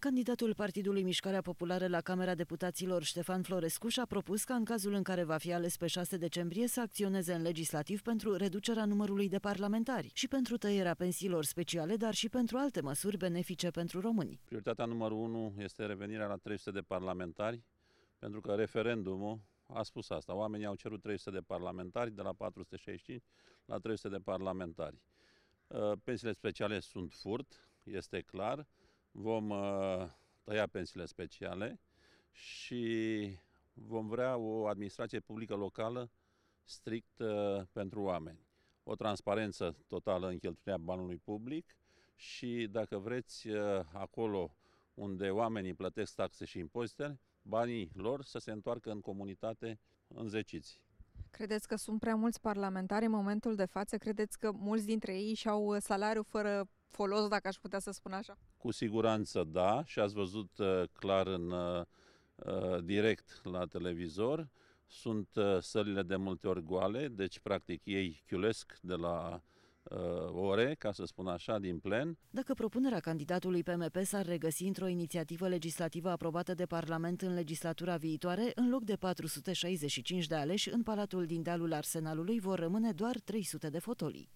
Candidatul Partidului Mișcarea Populară la Camera Deputaților Ștefan Florescu și-a propus ca în cazul în care va fi ales pe 6 decembrie să acționeze în legislativ pentru reducerea numărului de parlamentari și pentru tăierea pensiilor speciale, dar și pentru alte măsuri benefice pentru români. Prioritatea numărul 1 este revenirea la 300 de parlamentari, pentru că referendumul a spus asta. Oamenii au cerut 300 de parlamentari, de la 465 la 300 de parlamentari. Uh, pensiile speciale sunt furt, este clar. Vom uh, tăia pensiile speciale și vom vrea o administrație publică locală strict uh, pentru oameni. O transparență totală în cheltuirea banului public și, dacă vreți, acolo unde oamenii plătesc taxe și impozite, banii lor să se întoarcă în comunitate înzeciți. Credeți că sunt prea mulți parlamentari în momentul de față? Credeți că mulți dintre ei și-au salariu fără folos, dacă aș putea să spun așa? Cu siguranță da și ați văzut uh, clar în uh, uh, direct la televizor. Sunt sălile de multe ori goale, deci practic ei chiulesc de la uh, ore, ca să spun așa, din plen. Dacă propunerea candidatului PMP s-ar regăsi într-o inițiativă legislativă aprobată de Parlament în legislatura viitoare, în loc de 465 de aleși, în Palatul din dealul Arsenalului vor rămâne doar 300 de fotolii.